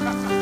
ha, ha.